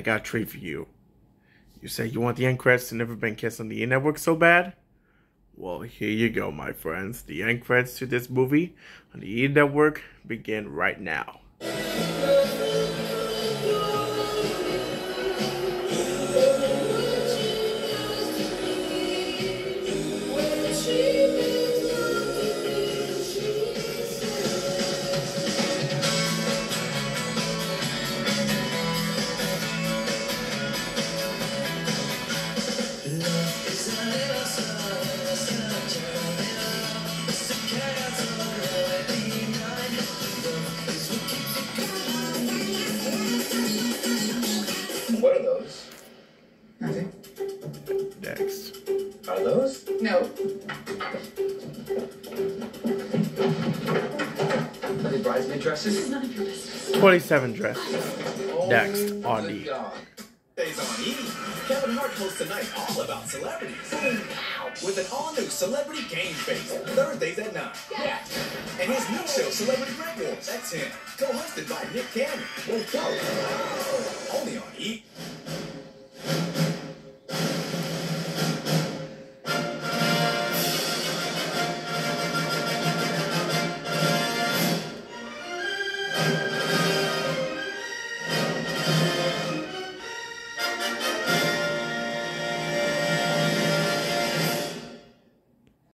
I got a treat for you. You say you want the end credits to Never Been Kissed on the E Network so bad? Well, here you go, my friends. The end credits to this movie on the E Network begin right now. What are those? Nothing. Next. Are those? No. Are they bridesmaid dresses? None of your business. 27 dresses. Oh Next on the- God. Days on E! Kevin Hart hosts tonight all about celebrities. With an all-new celebrity game face, Thursdays at 9. Yeah. And his new show, Celebrity Rap Wars, at 10. Co-hosted by Nick Cannon. Let's go. Only on E!